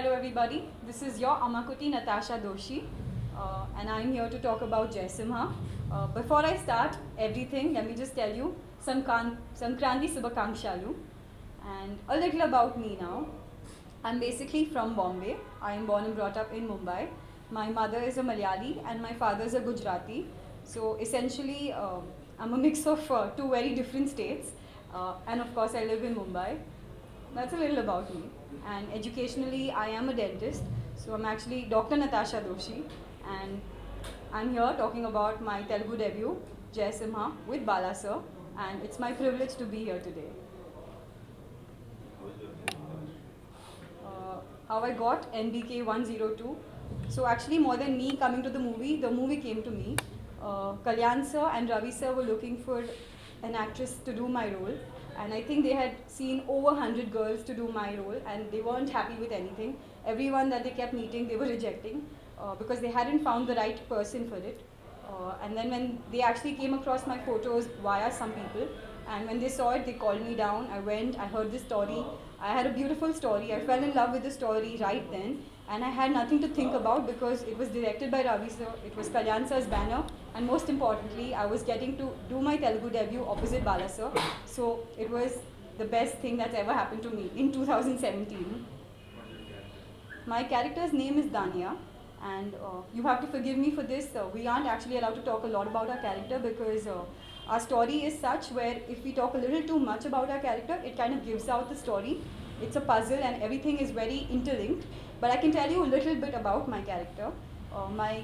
Hello everybody, this is your Amakuti Natasha Doshi uh, and I'm here to talk about Jaisimha. Uh, before I start everything, let me just tell you some Sankranti Subhakangshalu and a little about me now. I'm basically from Bombay. I am born and brought up in Mumbai. My mother is a Malayali and my father is a Gujarati. So essentially, uh, I'm a mix of uh, two very different states. Uh, and of course, I live in Mumbai. That's a little about me. And educationally, I am a dentist. So I'm actually Dr. Natasha Doshi. And I'm here talking about my Telugu debut, Jai Simha, with Bala sir. And it's my privilege to be here today. uh, how I got NBK 102. So actually, more than me coming to the movie, the movie came to me. Uh, Kalyan sir and Ravi sir were looking for an actress to do my role, and I think they had seen over 100 girls to do my role, and they weren't happy with anything. Everyone that they kept meeting, they were rejecting uh, because they hadn't found the right person for it. Uh, and then when they actually came across my photos via some people, and when they saw it, they called me down. I went, I heard the story. I had a beautiful story. I fell in love with the story right then, and I had nothing to think about because it was directed by Ravi sir. It was Kalyan sir's banner, and most importantly, I was getting to do my Telugu debut opposite Bala sir. So it was the best thing that's ever happened to me in 2017. My character's name is Dhanya, and uh, you have to forgive me for this. Uh, we aren't actually allowed to talk a lot about our character because uh, our story is such where if we talk a little too much about our character, it kind of gives out the story. It's a puzzle, and everything is very interlinked. But I can tell you a little bit about my character. Uh, my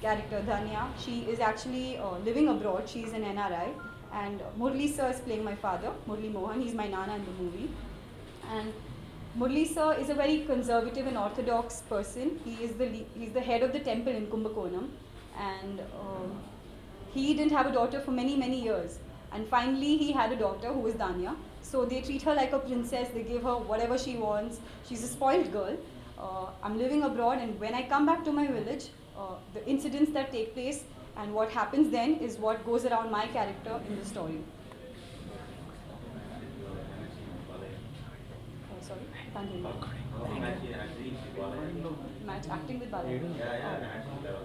character, Dhanya, she is actually uh, living abroad. She's an NRI. And Murli sir is playing my father, Murli Mohan. He's my nana in the movie. And Murli sir is a very conservative and orthodox person. He is the he's the head of the temple in Kumbakonam, and um, he didn't have a daughter for many many years. And finally, he had a daughter who is Dhanya. So they treat her like a princess. They give her whatever she wants. She's a spoiled girl. Uh, I'm living abroad, and when I come back to my village, uh, the incidents that take place and what happens then is what goes around my character in the story. Oh, sorry. Match acting with Bala.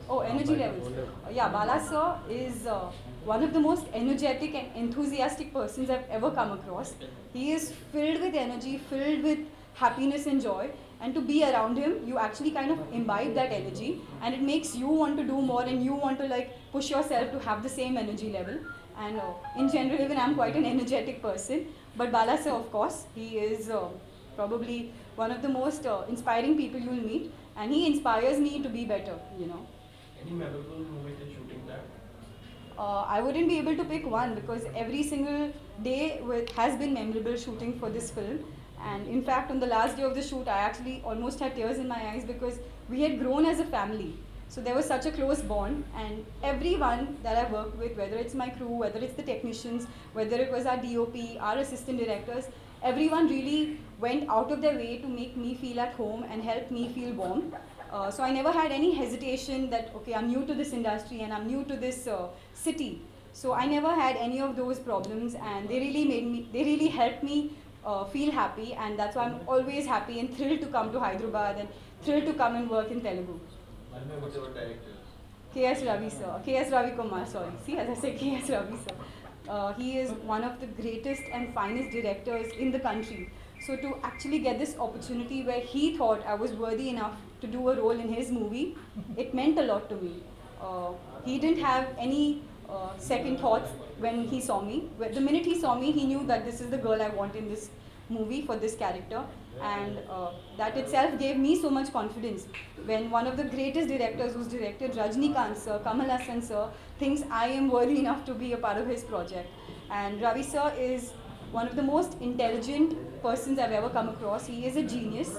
Oh, energy levels. Yeah, Bala sir is uh, one of the most energetic and enthusiastic persons I've ever come across. He is filled with energy, filled with happiness and joy. And to be around him, you actually kind of imbibe that energy, and it makes you want to do more, and you want to like push yourself to have the same energy level. And uh, in general, even I'm quite an energetic person. But Bala sir, of course, he is uh, probably one of the most uh, inspiring people you'll meet, and he inspires me to be better. You know. Any memorable moment in shooting that? uh, I wouldn't be able to pick one because every single day with, has been memorable shooting for this film. And in fact, on the last day of the shoot, I actually almost had tears in my eyes because we had grown as a family. So there was such a close bond, and everyone that I worked with, whether it's my crew, whether it's the technicians, whether it was our DOP, our assistant directors, everyone really went out of their way to make me feel at home and help me feel warm. Uh, so I never had any hesitation that okay, I'm new to this industry and I'm new to this uh, city. So I never had any of those problems, and they really made me, they really helped me uh, feel happy, and that's why I'm always happy and thrilled to come to Hyderabad and thrilled to come and work in Telugu. What's your director? K.S. Ravi sir, K.S. Ravi Kumar, sorry. See, as I say, K.S. Ravi sir. Uh, he is one of the greatest and finest directors in the country. So to actually get this opportunity where he thought I was worthy enough to do a role in his movie, it meant a lot to me. Uh, he didn't have any uh, second thoughts when he saw me. The minute he saw me, he knew that this is the girl I want in this movie for this character. And uh, that itself gave me so much confidence. When one of the greatest directors who's directed Rajnikant sir, Kamal Haasan sir, thinks I am worthy enough to be a part of his project. And Ravi sir is one of the most intelligent persons I've ever come across. He is a genius.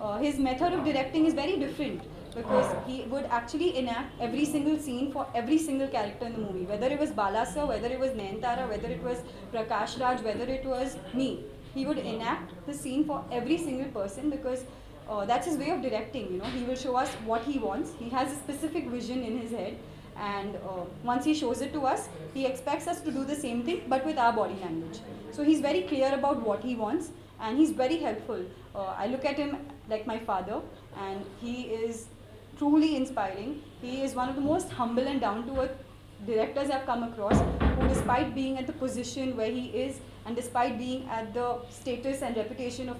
Uh, his method of directing is very different because he would actually enact every single scene for every single character in the movie. Whether it was Bala sir, whether it was Nayanthara, whether it was Prakash Raj, whether it was me, he would enact the scene for every single person because uh, that's his way of directing. You know, he will show us what he wants. He has a specific vision in his head, and uh, once he shows it to us, he expects us to do the same thing but with our body language. So he's very clear about what he wants, and he's very helpful. Uh, I look at him like my father, and he is truly inspiring. He is one of the most humble and down to earth directors I've come across who, despite being at the position where he is, and despite being at the status and reputation of,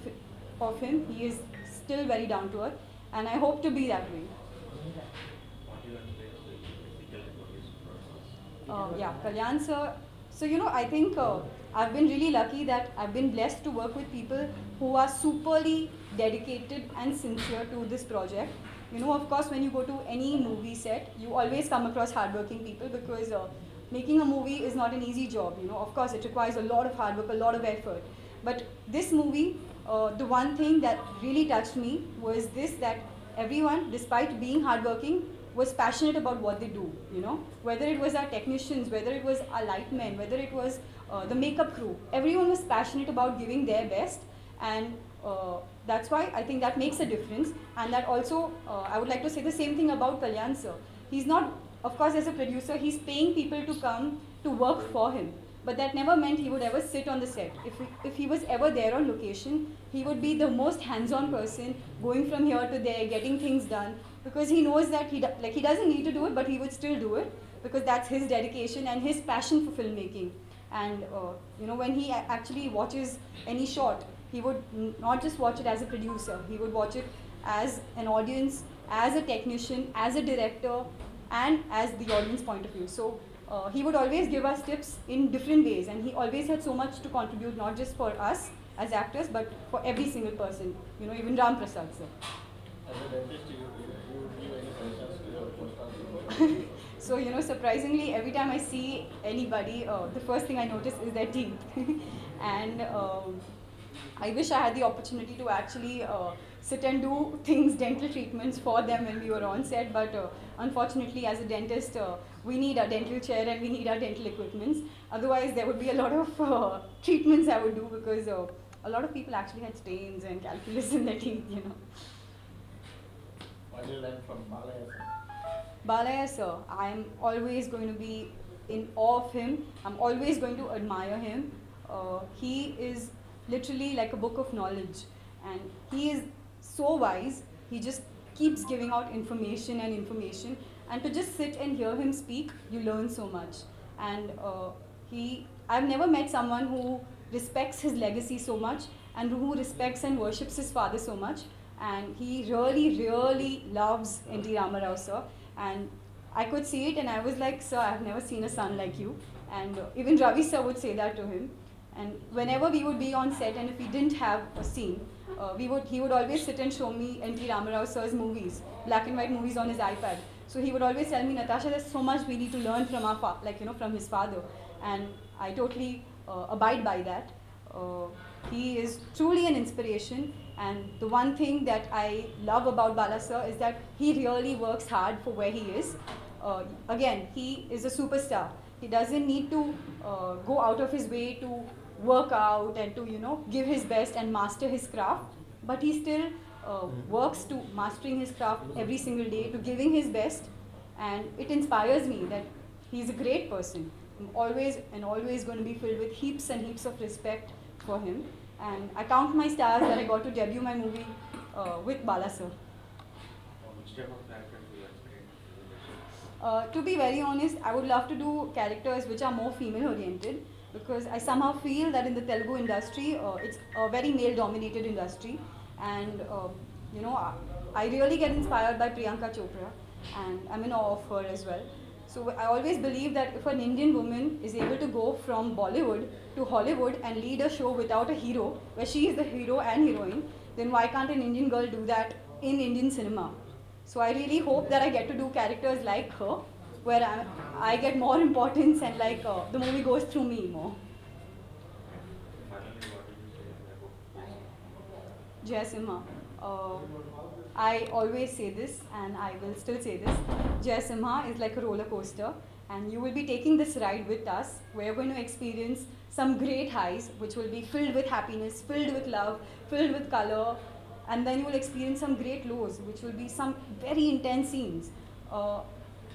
of him, he is still very down to earth, and I hope to be that way. Uh, yeah, Kalyan sir. So, you know, I think uh, I've been really lucky that I've been blessed to work with people who are superly dedicated and sincere to this project. You know, of course, when you go to any movie set, you always come across hardworking people because uh, making a movie is not an easy job. You know, of course, it requires a lot of hard work, a lot of effort. But this movie, uh, the one thing that really touched me was this that everyone, despite being hardworking, was passionate about what they do, you know, whether it was our technicians, whether it was our light men, whether it was uh, the makeup crew, everyone was passionate about giving their best and uh, that's why I think that makes a difference and that also, uh, I would like to say the same thing about Kalyan sir. He's not, of course as a producer, he's paying people to come to work for him. But that never meant he would ever sit on the set. If if he was ever there on location, he would be the most hands-on person, going from here to there, getting things done, because he knows that he like he doesn't need to do it, but he would still do it because that's his dedication and his passion for filmmaking. And uh, you know, when he actually watches any shot, he would not just watch it as a producer. He would watch it as an audience, as a technician, as a director, and as the audience point of view. So uh, he would always give us tips in different ways, and he always had so much to contribute, not just for us as actors, but for every single person. You know, even Ram Prasad sir. As a dentist, you, you would give any suggestions to your postcards? so, you know, surprisingly, every time I see anybody, uh, the first thing I notice is their teeth. and um, I wish I had the opportunity to actually uh, sit and do things, dental treatments for them when we were on set, but uh, unfortunately, as a dentist, uh, we need our dental chair and we need our dental equipments. Otherwise, there would be a lot of uh, treatments I would do because uh, a lot of people actually had stains and calculus in their teeth, you know. What did you learn from Balayya? sir? Balayya sir, I'm always going to be in awe of him. I'm always going to admire him. Uh, he is literally like a book of knowledge. And he is so wise. He just keeps giving out information and information. And to just sit and hear him speak, you learn so much. And uh, he, I've never met someone who respects his legacy so much and who respects and worships his father so much and he really, really loves N.T. Ramarao, sir. And I could see it, and I was like, sir, I've never seen a son like you. And uh, even Ravi sir would say that to him. And whenever we would be on set, and if we didn't have a scene, uh, we would he would always sit and show me N.T. Ramarao sir's movies, black and white movies on his iPad. So he would always tell me, Natasha, there's so much we need to learn from our like you know from his father, and I totally uh, abide by that. Uh, he is truly an inspiration, and the one thing that I love about Bala sir is that he really works hard for where he is. Uh, again, he is a superstar. He doesn't need to uh, go out of his way to work out and to you know give his best and master his craft, but he still uh, works to mastering his craft every single day, to giving his best, and it inspires me that he's a great person. I'm always and always going to be filled with heaps and heaps of respect for him. And I count my stars that I got to debut my movie uh, with Bala sir. Uh, to be very honest, I would love to do characters which are more female oriented because I somehow feel that in the Telugu industry, uh, it's a very male dominated industry. And, uh, you know, I, I really get inspired by Priyanka Chopra and I'm in awe of her as well. So I always believe that if an Indian woman is able to go from Bollywood to Hollywood and lead a show without a hero, where she is the hero and heroine, then why can't an Indian girl do that in Indian cinema? So I really hope that I get to do characters like her, where I, I get more importance and like uh, the movie goes through me more. Jayasimha. Uh, I always say this and I will still say this. Jayasimha is like a roller coaster and you will be taking this ride with us. We're going to experience some great highs which will be filled with happiness, filled with love, filled with color and then you will experience some great lows which will be some very intense scenes. Uh,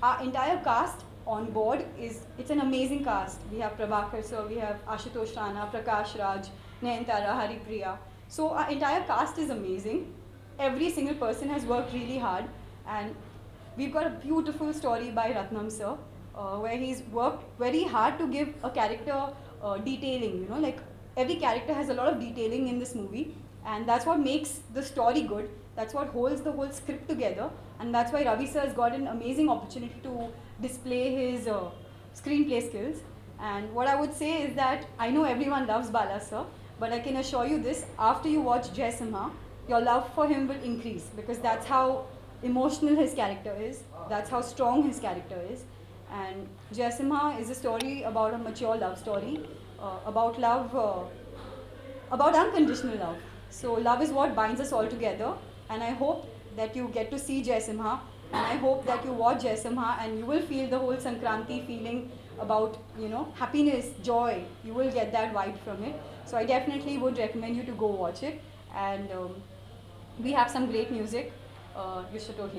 our entire cast on board is, it's an amazing cast. We have Prabhakar sir, we have Ashutosh Rana, Prakash Raj, Nayanthara, Haripriya. So our entire cast is amazing. every single person has worked really hard, and we've got a beautiful story by Ratnam sir, uh, where he's worked very hard to give a character uh, detailing. You know, like every character has a lot of detailing in this movie, and that's what makes the story good. That's what holds the whole script together, and that's why Ravi sir has got an amazing opportunity to display his uh, screenplay skills. And what I would say is that I know everyone loves Bala sir, but I can assure you this: after you watch Jai Simha, your love for him will increase because that's how emotional his character is. That's how strong his character is. And Jai Simha is a story about a mature love story, uh, about love, uh, about unconditional love. So love is what binds us all together. And I hope that you get to see Jai Simha. And I hope that you watch Jai Simha and you will feel the whole Sankranti feeling about, you know, happiness, joy. You will get that vibe from it. So I definitely would recommend you to go watch it. And um, we have some great music. Uh, you should totally.